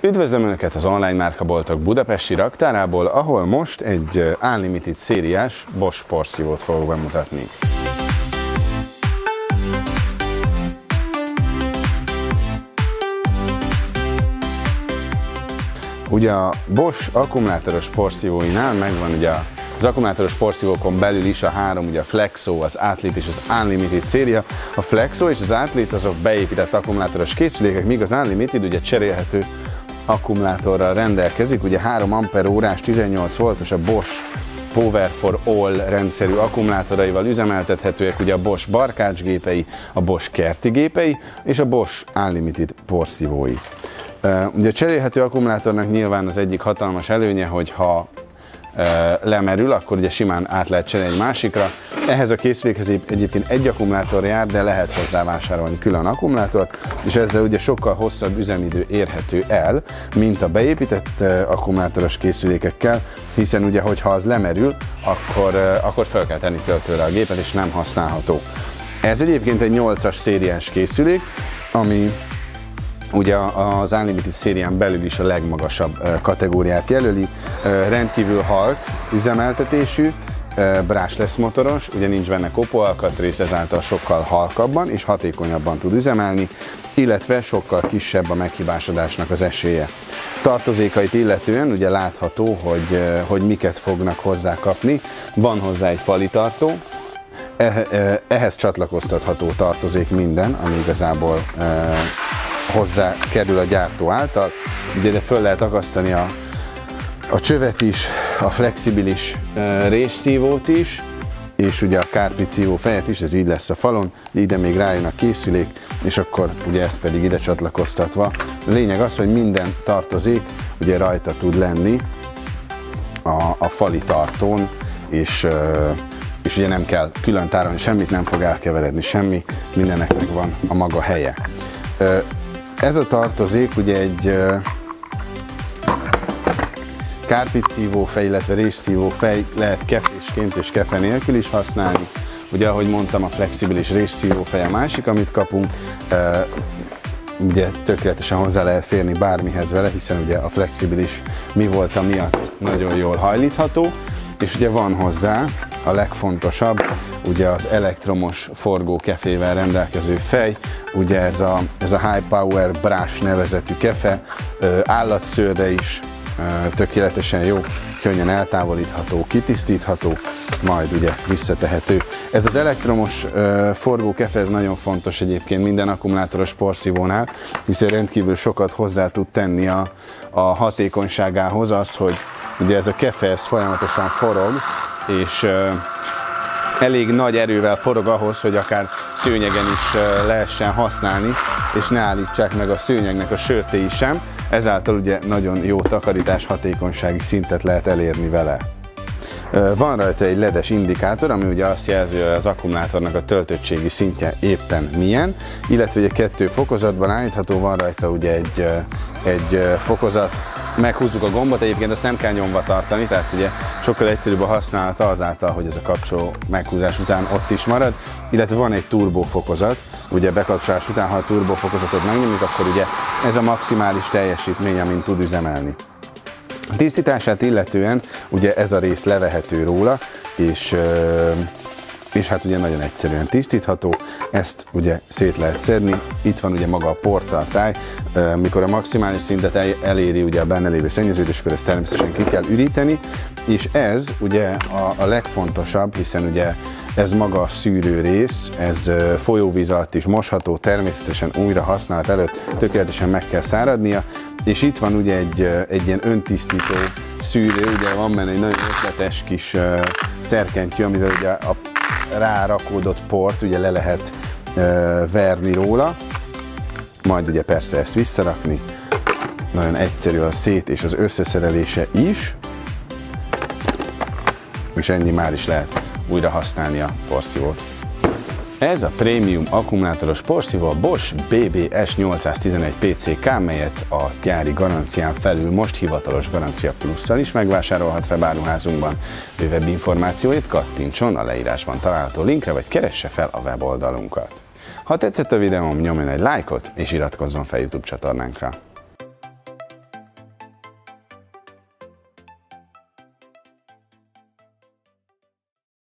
Üdvözlöm Önöket az online márkaboltok budapesti raktárából, ahol most egy Unlimited szériás Bosch porszívót fogok bemutatni. Ugye a Bosch akkumulátoros porszívóinál megvan ugye az akkumulátoros porszívókon belül is a három, ugye a Flexo, az Athlete és az Unlimited széria. A Flexo és az Athlete azok beépített akkumulátoros készülékek, míg az Unlimited ugye cserélhető akkumulátorral rendelkezik, ugye 3 amper órás 18 voltos a Bosch Power for All rendszerű akkumulátoraival üzemeltethetőek, ugye a Bosch barkácsgépei, a Bosch kerti gépei és a Bosch Unlimited porszívói. Ugye a cserélhető akkumulátornak nyilván az egyik hatalmas előnye, hogy ha lemerül, akkor ugye simán át lehet cserélni egy másikra. Ehhez a készülékhez egyébként egy akkumulátor jár, de lehet hozzá vásárolni külön akkumulátort, és ezzel ugye sokkal hosszabb üzemidő érhető el, mint a beépített akkumulátoros készülékekkel, hiszen ugye, hogyha az lemerül, akkor, akkor fel kell tenni töltőre a gépet, és nem használható. Ez egyébként egy 8-as szériás készülék, ami ugye az Unlimited szérián belül is a legmagasabb kategóriát jelöli. Rendkívül halt üzemeltetésű, brushless motoros, ugye nincs benne kopó alkatrész, ezáltal sokkal halkabban és hatékonyabban tud üzemelni, illetve sokkal kisebb a meghibásodásnak az esélye. Tartozékait illetően ugye látható, hogy, hogy miket fognak hozzá kapni. Van hozzá egy palitartó, ehhez csatlakoztatható tartozék minden, ami igazából hozzá kerül a gyártó által. Ugye föl lehet akasztani a, a csövet is, a flexibilis uh, résszívót is, és ugye a kárpicívó fejet is, ez így lesz a falon, ide még rájön a készülék, és akkor ugye ez pedig ide csatlakoztatva. A lényeg az, hogy minden tartozék ugye rajta tud lenni a, a fali tartón, és, és ugye nem kell külön tárolni semmit, nem fog elkeveredni semmi, mindeneknek van a maga helye. Ez a tartozék ugye egy kárpit fej, illetve résszívó fej lehet kefésként és kefe nélkül is használni. Ugye, ahogy mondtam, a flexibilis résszívó fej a másik, amit kapunk. Ugye tökéletesen hozzá lehet férni bármihez vele, hiszen ugye a flexibilis mi volt miatt nagyon jól hajlítható, és ugye van hozzá a legfontosabb, ugye az elektromos forgó kefével rendelkező fej, ugye ez a, ez a High Power Brush nevezetű kefe, állatszőrre is tökéletesen jó, könnyen eltávolítható, kitisztítható, majd ugye visszatehető. Ez az elektromos forgó kefe, ez nagyon fontos egyébként minden akkumulátoros porszívónál, hiszen rendkívül sokat hozzá tud tenni a, a hatékonyságához az, hogy ugye ez a kefe ez folyamatosan forog, és elég nagy erővel forog ahhoz, hogy akár szőnyegen is lehessen használni, és ne állítsák meg a szőnyegnek a sörtéi sem. Ezáltal ugye nagyon jó takarítás hatékonysági szintet lehet elérni vele. Van rajta egy ledes indikátor, ami ugye azt jelzi, hogy az akkumulátornak a töltöttségi szintje éppen milyen, illetve ugye kettő fokozatban állítható, van rajta ugye egy, egy fokozat, meghúzzuk a gombot, egyébként ezt nem kell nyomva tartani, tehát ugye sokkal egyszerűbb a használata azáltal, hogy ez a kapcsoló meghúzás után ott is marad, illetve van egy turbófokozat, ugye bekapcsolás után, ha a turbófokozatot megnyomjuk, akkor ugye ez a maximális teljesítmény, amin tud üzemelni. A tisztítását illetően ugye ez a rész levehető róla, és és hát ugye nagyon egyszerűen tisztítható, ezt ugye szét lehet szedni, itt van ugye maga a portartály, mikor a maximális szintet eléri ugye a benne lévő szennyezőt, és akkor ezt természetesen ki kell üríteni, és ez ugye a, a legfontosabb, hiszen ugye ez maga a szűrő rész, ez folyóvíz alatt is mosható, természetesen újra használat előtt tökéletesen meg kell száradnia, és itt van ugye egy, egy ilyen öntisztító szűrő, ugye van benne egy nagyon ötletes kis szerkentyű, amivel ugye a rárakódott port ugye le lehet verni róla, majd ugye persze ezt visszarakni, nagyon egyszerű a szét és az összeszerelése is, és ennyi már is lehet újra használni a porszívót. Ez a prémium akkumulátoros porszívó a Bosch BBS 811 PCK, melyet a gyári garancián felül most hivatalos garancia plusszal is megvásárolhat webáruházunkban. Bővebb információit kattintson a leírásban található linkre, vagy keresse fel a weboldalunkat. Ha tetszett a videóm, nyomjon egy lájkot és iratkozzon fel YouTube csatornánkra.